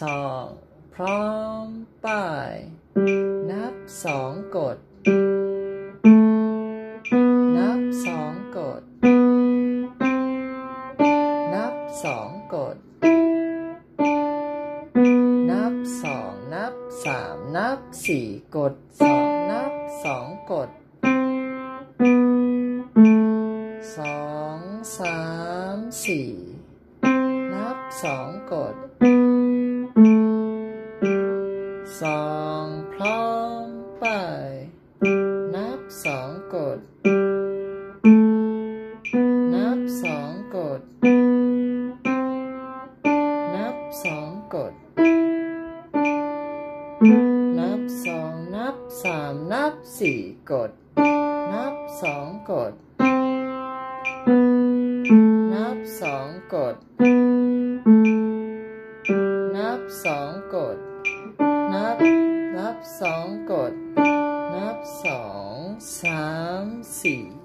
สองพร้อมไป นับสองกด นับสองกด นับสองกด นับสองนับสามนับสี่กดสองนับสองกดสองสามสี่นับสองกด สองพร้อมไป นับสองกด นับสองกด นับสองกด นับสองนับสามนับสี่กด นับสองกด นับสองกด นับสองกด นับ นับสองกด นับสองสามสี่